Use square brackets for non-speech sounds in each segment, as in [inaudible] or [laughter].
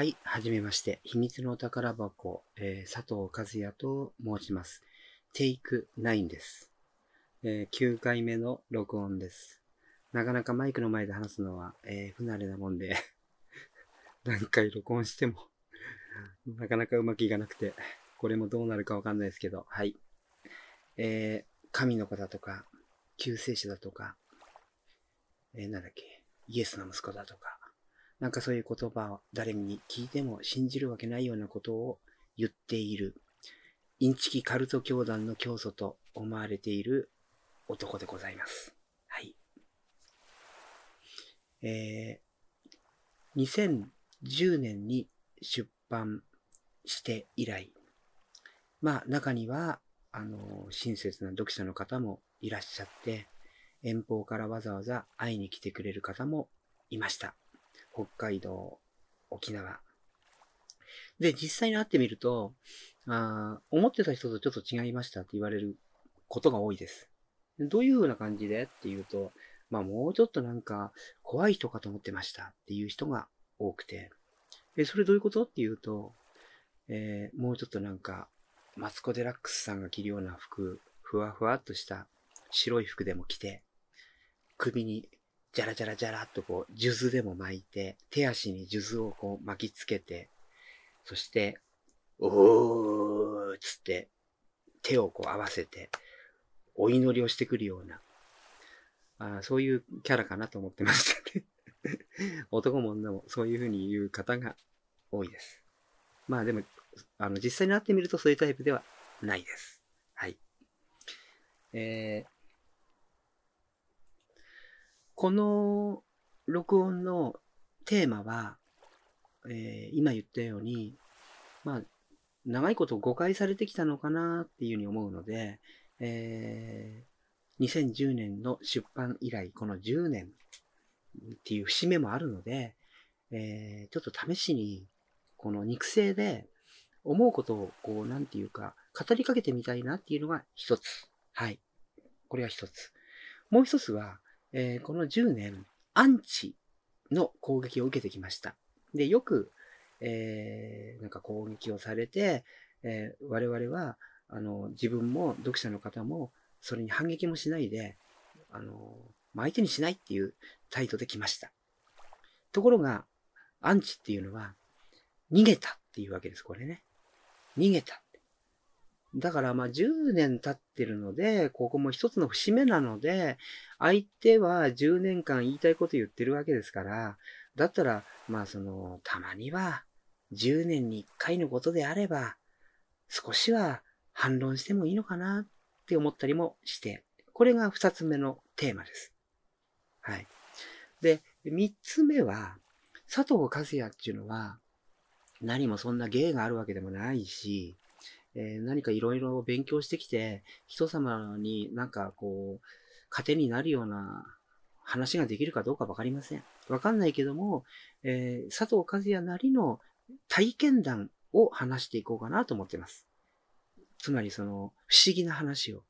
はい、はじめまして。秘密の宝箱、えー佐藤和也と申します。テイク9です、えー9回目の録音です。なかなかマイクの前で話すのは、えー不慣れなもんで、[laughs] 何回録音しても、なかなかうまくいかなくて、これもどうなるかわかんないですけど、はい。えー神の子だとか、救世主だとか、えーなんだっけ、イエスの息子だとか、なんかそういう言葉を誰に聞いても信じるわけないようなことを言っている、インチキカルト教団の教祖と思われている男でございます。はい。えー、2010年に出版して以来、まあ中には、あの、親切な読者の方もいらっしゃって、遠方からわざわざ会いに来てくれる方もいました。北海道、沖縄。で、実際に会ってみると、あ思ってた人とちょっと違いましたって言われることが多いです。どういう風な感じでっていうと、まあもうちょっとなんか怖い人かと思ってましたっていう人が多くて、え、それどういうことっていうと、えーもうちょっとなんか、マツコ・デラックスさんが着るような服、ふわふわっとした白い服でも着て、首にジャラジャラジャラっとこう、数珠でも巻いて、手足に数珠をこう巻きつけて、そして、おーっつって、手をこう合わせて、お祈りをしてくるような、あそういうキャラかなと思ってましたね。[laughs] 男も女もそういう風に言う方が多いです。まあでも、あの、実際に会ってみるとそういうタイプではないです。はい。えーこの録音のテーマは、えー今言ったように、まあ、長いこと誤解されてきたのかなっていうふうに思うので、えー2010年の出版以来、この10年っていう節目もあるので、えーちょっと試しに、この肉声で思うことを、こう、なんていうか、語りかけてみたいなっていうのが一つ。はい。これが一つ。もう一つは、えーこの10年、アンチの攻撃を受けてきました。で、よく、えーなんか攻撃をされて、えー我々は、あの、自分も読者の方も、それに反撃もしないで、あの、相手にしないっていう態度で来ました。ところが、アンチっていうのは、逃げたっていうわけです、これね。逃げた。だからまあ10年経ってるので、ここも一つの節目なので、相手は10年間言いたいこと言ってるわけですから、だったら、まあその、たまには、10年に1回のことであれば、少しは反論してもいいのかなって思ったりもして、これが2つ目のテーマです。はい。で、3つ目は、佐藤和也っていうのは、何もそんな芸があるわけでもないし、えー何かいろいろ勉強してきて、人様になんかこう、糧になるような話ができるかどうかわかりません。わかんないけども、えー佐藤和也なりの体験談を話していこうかなと思ってます。つまりその不思議な話を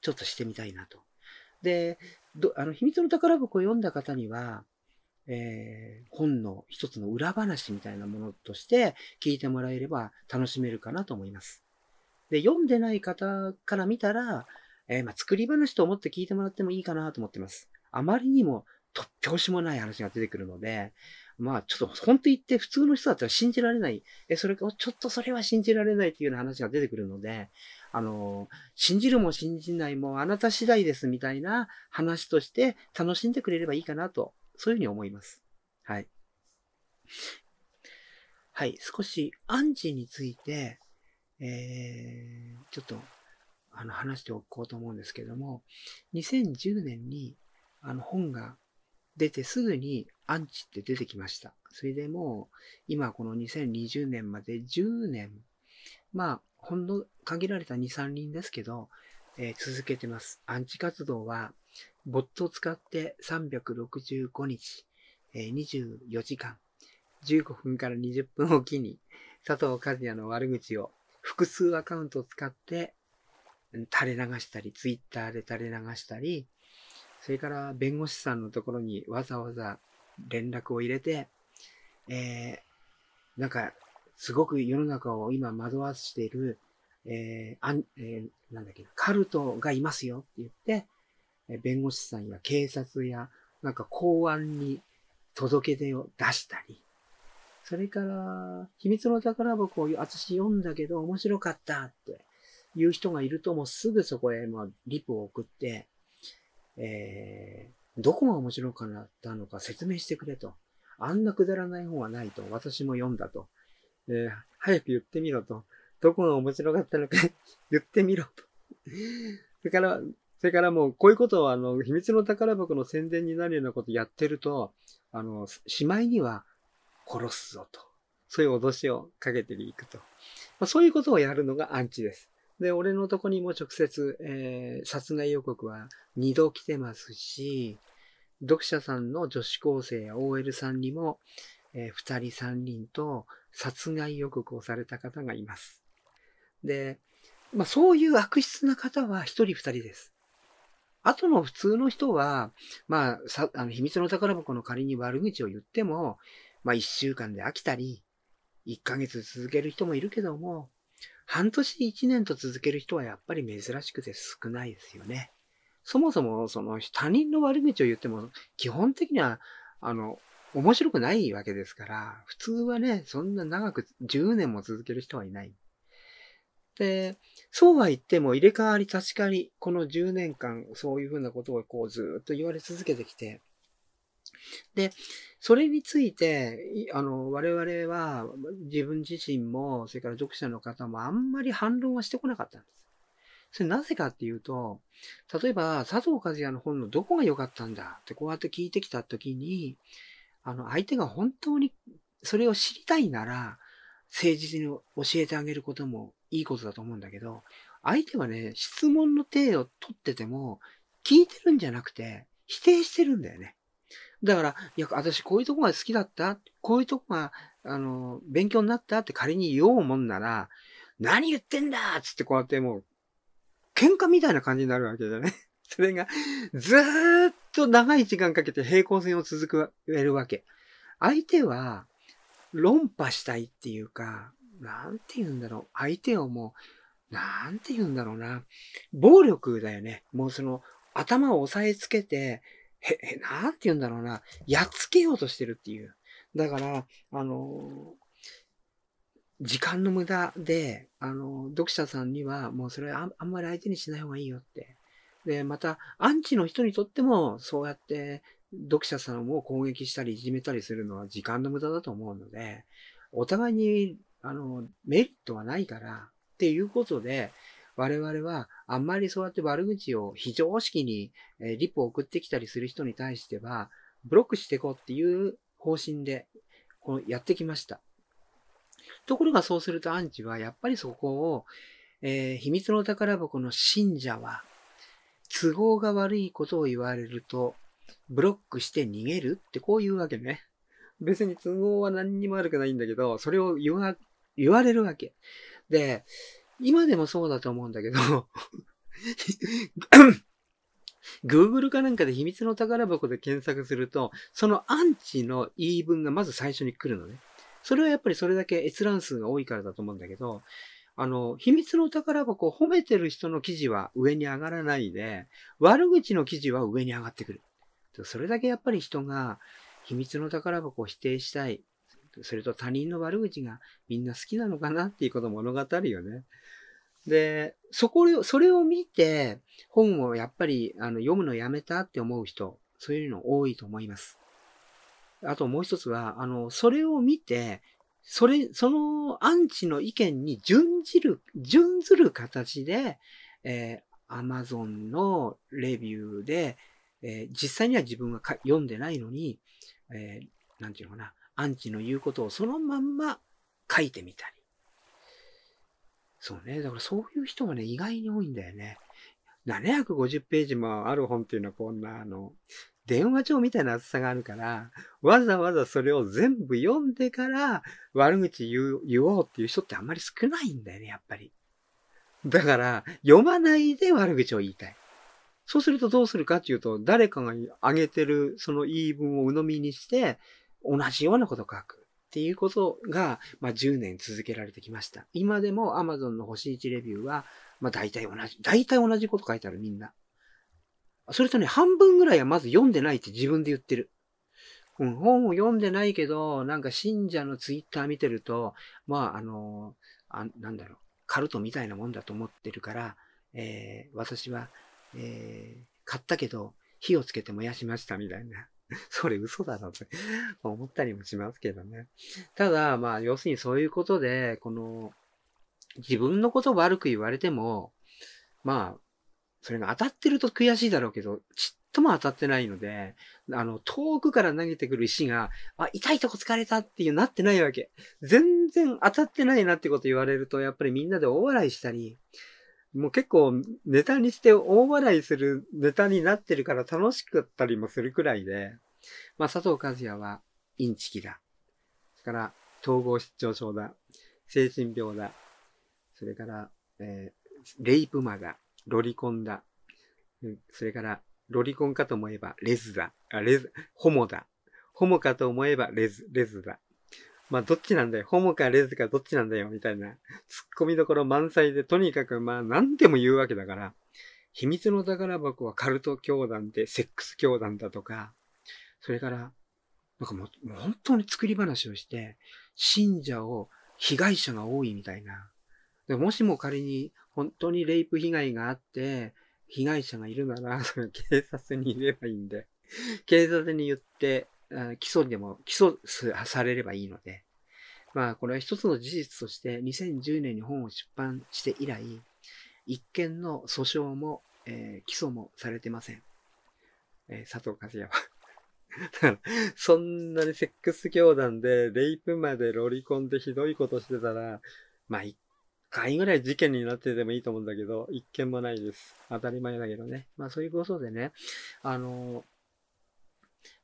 ちょっとしてみたいなと。で、どあの、秘密の宝箱を読んだ方には、えー本の一つの裏話みたいなものとして聞いてもらえれば楽しめるかなと思います。で、読んでない方から見たら、えーまあ、作り話と思って聞いてもらってもいいかなと思ってます。あまりにも突拍子もない話が出てくるので、まあちょっと本当言って普通の人だったら信じられない。え、それか、ちょっとそれは信じられないっていうような話が出てくるので、あの、信じるも信じないもあなた次第ですみたいな話として楽しんでくれればいいかなと、そういうふうに思います。はい。はい、少しアンチについて、えー、ちょっと、あの、話しておこうと思うんですけども、2010年に、あの、本が出てすぐにアンチって出てきました。それでもう、今この2020年まで10年、まあ、ほんの限られた2、3人ですけど、えー続けてます。アンチ活動は、ボットを使って365日、えー24時間、15分から20分おきに、佐藤和也の悪口を複数アカウントを使って、垂れ流したり、ツイッターで垂れ流したり、それから弁護士さんのところにわざわざ連絡を入れて、えーなんか、すごく世の中を今惑わしている、えーあんえーなんだっけ、カルトがいますよって言って、弁護士さんや警察や、なんか公安に届け出を出したり、それから、秘密の宝箱を私読んだけど面白かったっていう人がいると、もうすぐそこへもうリプを送って、えー、どこが面白かったのか説明してくれと。あんなくだらない本はないと。私も読んだと。えー早く言ってみろと。どこが面白かったのか [laughs] 言ってみろと。それから、それからもう、こういうことを、あの、秘密の宝箱の宣伝になるようなことやってると、あの、しまいには殺すぞと。そういう脅しをかけていくと。まあ、そういうことをやるのがアンチです。で、俺のとこにも直接、えー殺害予告は2度来てますし、読者さんの女子高生や OL さんにも、え2人3人と殺害予告をされた方がいます。で、まあそういう悪質な方は1人2人です。あとの普通の人は、まあ、あの秘密の宝箱の仮に悪口を言っても、まあ1週間で飽きたり、1ヶ月続ける人もいるけども、半年1年と続ける人はやっぱり珍しくて少ないですよね。そもそも、その他人の悪口を言っても、基本的には、あの、面白くないわけですから、普通はね、そんな長く10年も続ける人はいない。で、そうは言っても入れ替わり立ち替わり、この10年間、そういうふうなことをこうずっと言われ続けてきて、で、それについて、あの、我々は自分自身も、それから読者の方もあんまり反論はしてこなかったんです。それなぜかっていうと、例えば佐藤和也の本のどこが良かったんだってこうやって聞いてきたときに、あの、相手が本当にそれを知りたいなら、誠実に教えてあげることもいいことだと思うんだけど、相手はね、質問の手を取ってても、聞いてるんじゃなくて、否定してるんだよね。だから、いや、私こういうとこが好きだった？こういうとこが、あの、勉強になった？って仮に言おうもんなら、何言ってんだっつってこうやってもう、喧嘩みたいな感じになるわけじゃね。[laughs] それが、ずーっと長い時間かけて平行線を続けるわけ。相手は、論破したいっていうか、なんて言うんだろう。相手をもう、なんて言うんだろうな。暴力だよね。もうその、頭を押さえつけて、へ、へ、なんて言うんだろうな。やっつけようとしてるっていう。だから、あの時間の無駄で、あの、読者さんにはもうそれああんまり相手にしない方がいいよって。で、また、アンチの人にとっても、そうやって読者さんを攻撃したりいじめたりするのは時間の無駄だと思うので、お互いに、あの、メリットはないから、っていうことで、我々はあんまりそうやって悪口を非常識に、えーリプを送ってきたりする人に対しては、ブロックしていこうっていう方針で、こうやってきました。ところがそうするとアンチは、やっぱりそこを、えー秘密の宝箱の信者は、都合が悪いことを言われると、ブロックして逃げるってこういうわけね。別に都合は何にも悪くないんだけど、それを言わ、言われるわけ。で、今でもそうだと思うんだけど、[laughs] Google かなんかで秘密の宝箱で検索すると、そのアンチの言い分がまず最初に来るのね。それはやっぱりそれだけ閲覧数が多いからだと思うんだけど、あの、秘密の宝箱を褒めてる人の記事は上に上がらないで、悪口の記事は上に上がってくる。それだけやっぱり人が秘密の宝箱を否定したい。それと他人の悪口がみんな好きなのかなっていうことを物語るよね。で、そこを、それを見て、本をやっぱりあの読むのやめたって思う人、そういうの多いと思います。あともう一つは、あの、それを見て、それ、そのアンチの意見に準じる、準ずる形で、えー、Amazon のレビューで、えー実際には自分は読んでないのに、えーなんていうのかな、アンチの言うことをそのまんま書いてみたり。そうね。だからそういう人がね、意外に多いんだよね。750ページもある本っていうのはこんな、あの、電話帳みたいな厚さがあるから、わざわざそれを全部読んでから悪口言おうっていう人ってあんまり少ないんだよね、やっぱり。だから、読まないで悪口を言いたい。そうするとどうするかっていうと、誰かが上げてるその言い分を鵜呑みにして、同じようなことを書くっていうことが、まあ、10年続けられてきました。今でも Amazon の星1レビューは、まあ、大体同じ、大体同じこと書いてあるみんな。それとね、半分ぐらいはまず読んでないって自分で言ってる。うん、本を読んでないけど、なんか信者のツイッター見てると、まあ、あの、あなんだろう、カルトみたいなもんだと思ってるから、えー、私は、えー、買ったけど、火をつけて燃やしましたみたいな。[laughs] それ嘘だなって [laughs] 思ったりもしますけどね。ただ、まあ、要するにそういうことで、この、自分のことを悪く言われても、まあ、それが当たってると悔しいだろうけど、ちっとも当たってないので、あの、遠くから投げてくる石が、あ、痛いとこ疲れたっていうなってないわけ。全然当たってないなってこと言われると、やっぱりみんなで大笑いしたり、もう結構ネタにして大笑いするネタになってるから楽しかったりもするくらいで、まあ、佐藤和也はインチキだ。それから、統合失調症だ。精神病だ。それから、えー、レイプマだ。ロリコンだ。それから、ロリコンかと思えばレズだ。あ、レズ、ホモだ。ホモかと思えばレズ、レズだ。まあ、どっちなんだよ。ホモかレズかどっちなんだよ。みたいな。突っ込みどころ満載で、とにかくまあ、何でも言うわけだから。秘密の宝箱はカルト教団で、セックス教団だとか、それから、なんかもう、本当に作り話をして、信者を被害者が多いみたいな。でもしも仮に本当にレイプ被害があって、被害者がいるなら、それ警察に言えばいいんで、警察に言って、起訴でも、起訴されればいいので、まあ、これは一つの事実として、2010年に本を出版して以来、一件の訴訟も、えー、起訴もされてません。えー、佐藤和也は [laughs] そんなにセックス教団で、レイプまでロリコンでひどいことしてたら、まあ一回ぐらい事件になっててもいいと思うんだけど、一件もないです。当たり前だけどね。まあそういうことでね、あの、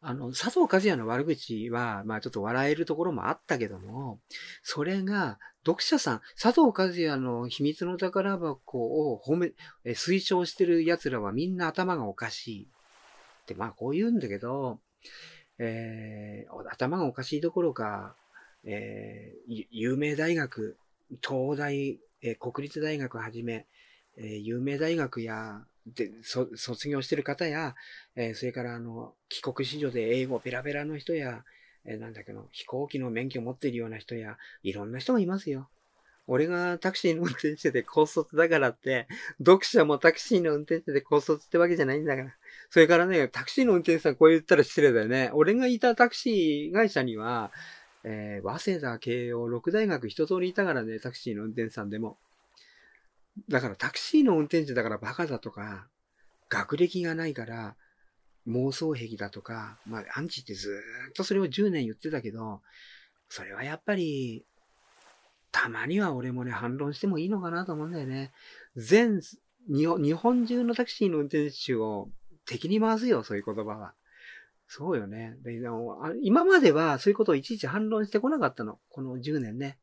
あの、佐藤和也の悪口は、まあちょっと笑えるところもあったけども、それが、読者さん、佐藤和也の秘密の宝箱を褒め、推奨してる奴らはみんな頭がおかしい。って、まあこう言うんだけど、えー、頭がおかしいどころか、えー、有名大学、東大、えー、国立大学はじめ、え、有名大学や、で、卒業してる方や、えー、それからあの、帰国子女で英語ペラペラの人や、えー、なんだっけど、飛行機の免許持ってるような人や、いろんな人がいますよ。俺がタクシーの運転手で高卒だからって、読者もタクシーの運転手で高卒ってわけじゃないんだから。それからね、タクシーの運転手さんこう言ったら失礼だよね。俺がいたタクシー会社には、えー、早稲田、慶応、六大学一通りいたからね、タクシーの運転手さんでも。だからタクシーの運転手だからバカだとか、学歴がないから妄想癖だとか、まあ、アンチってずっとそれを10年言ってたけど、それはやっぱりたまには俺もね、反論してもいいのかなと思うんだよね。全、日本中のタクシーの運転手を敵に回すよ、そういう言葉は。そうよね。で今まではそういうことをいちいち反論してこなかったの。この10年ね。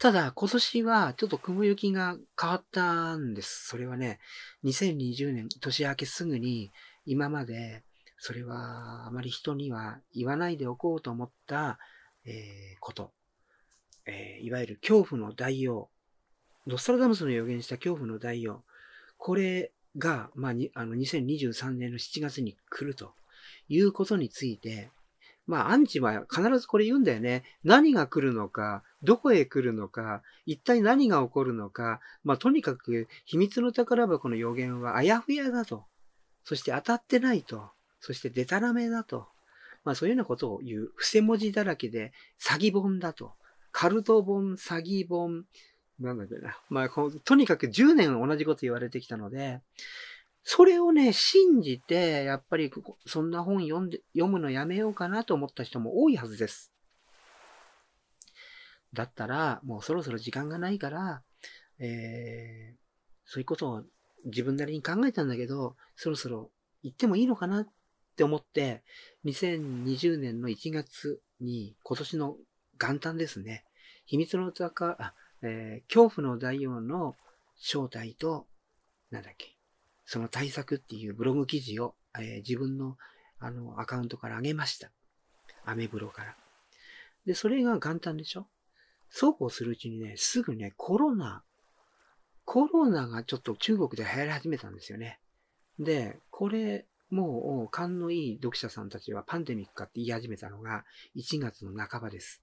ただ、今年はちょっと雲行きが変わったんです。それはね、2020年、年明けすぐに、今まで、それはあまり人には言わないでおこうと思った、えー、こと。えー、いわゆる恐怖の大王、ノストラダムスの予言した恐怖の大王、これが、まあ、にあの2023年の7月に来るということについて、まあ、アンチは必ずこれ言うんだよね。何が来るのか、どこへ来るのか、一体何が起こるのか、まあ、とにかく秘密の宝箱の予言はあやふやだと。そして当たってないと。そしてデタラメだと。まあ、そういうようなことを言う。伏せ文字だらけで詐欺本だと。カルト本、詐欺本、なんだっけな。まあ、とにかく10年同じこと言われてきたので、それをね、信じて、やっぱりそんな本読んで、読むのやめようかなと思った人も多いはずです。だったら、もうそろそろ時間がないから、えー、そういうことを自分なりに考えたんだけど、そろそろ行ってもいいのかなって思って、2020年の1月に今年の元旦ですね。秘密の宝、あ、えー、恐怖の大王の正体と、なんだっけ、その対策っていうブログ記事を、えー、自分のあのアカウントから上げました。アメブロから。で、それが元旦でしょ？そうこうするうちにね、すぐね、コロナ、コロナがちょっと中国で流行り始めたんですよね。で、これ、もう、勘のいい読者さんたちはパンデミックかって言い始めたのが1月の半ばです。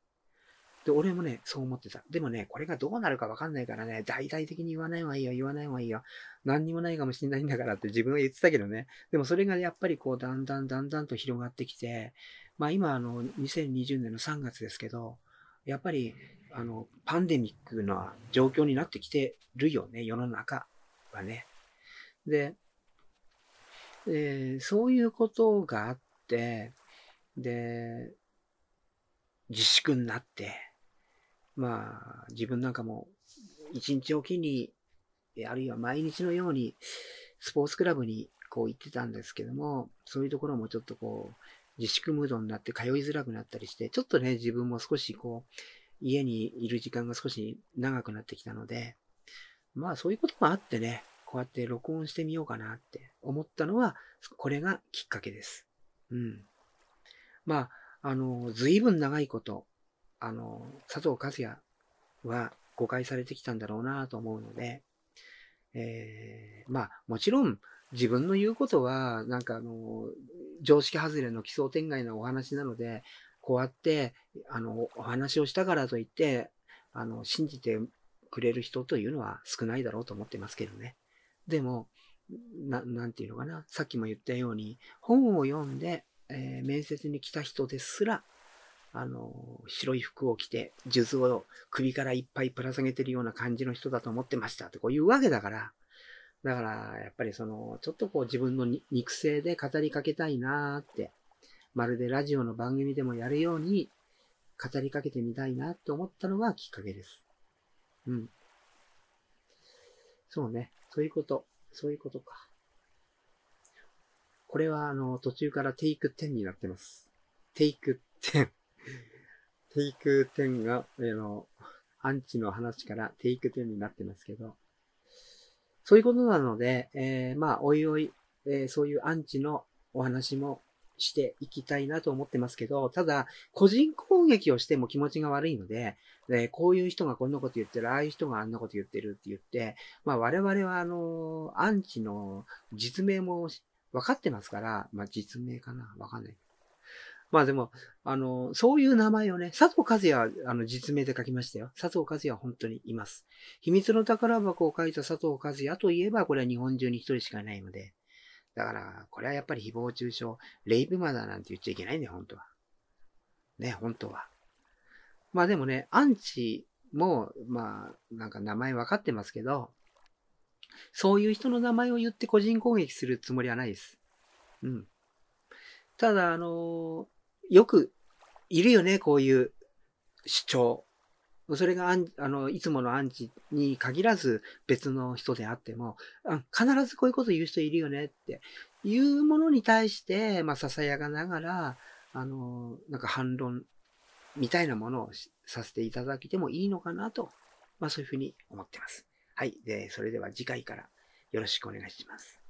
で、俺もね、そう思ってた。でもね、これがどうなるかわかんないからね、大々的に言わない方がいいよ、言わない方がいいよ。何にもないかもしれないんだからって自分は言ってたけどね。でもそれがやっぱりこう、だんだんだんだんと広がってきて、まあ今、あの、2020年の3月ですけど、やっぱり、あの、パンデミックな状況になってきてるよね、世の中はね。で、えー、そういうことがあって、で、自粛になって、まあ、自分なんかも、一日おきに、あるいは毎日のように、スポーツクラブにこう行ってたんですけども、そういうところもちょっとこう、自粛ムードになって通いづらくなったりして、ちょっとね、自分も少しこう、家にいる時間が少し長くなってきたので、まあそういうこともあってね、こうやって録音してみようかなって思ったのは、これがきっかけです。うん。まあ、あの、随分長いこと、あの、佐藤和也は誤解されてきたんだろうなと思うので、えー、まあ、もちろん自分の言うことは、なんかあの、常識外れの奇想天外なお話なので、こうやって、あの、お話をしたからといって、あの、信じてくれる人というのは少ないだろうと思ってますけどね。でも、な、なんていうのかな。さっきも言ったように、本を読んで、えー、面接に来た人ですら、あの、白い服を着て、数珠を首からいっぱいぶら下げてるような感じの人だと思ってましたってこういうわけだから、だから、やっぱりその、ちょっとこう自分の肉声で語りかけたいなーって、まるでラジオの番組でもやるように語りかけてみたいなって思ったのがきっかけです。うん。そうね。そういうこと。そういうことか。これはあの、途中からテイク10になってます。テイク10。テイク10が、あの、アンチの話からテイク10になってますけど、そういうことなので、えー、まあ、おいおい、えー、そういうアンチのお話もしていきたいなと思ってますけど、ただ、個人攻撃をしても気持ちが悪いので、でこういう人がこんなこと言ってる、ああいう人があんなこと言ってるって言って、まあ我々はあの、アンチの実名も分かってますから、まあ実名かなわかんない。まあでも、あの、そういう名前をね、佐藤和也は、あの、実名で書きましたよ。佐藤和也は本当にいます。秘密の宝箱を書いた佐藤和也といえば、これは日本中に一人しかいないので。だから、これはやっぱり誹謗中傷、レイプマザーなんて言っちゃいけないんだよ、本当は。ね、本当は。まあでもね、アンチも、まあ、なんか名前分かってますけど、そういう人の名前を言って個人攻撃するつもりはないです。うん。ただ、あのよくいるよね、こういう主張。それがあのいつものアンチに限らず別の人であっても、必ずこういうこと言う人いるよねっていうものに対して、まあ、囁かながら、あの、なんか反論みたいなものをさせていただけてもいいのかなと、まあそういうふうに思ってます。はい。で、それでは次回からよろしくお願いします。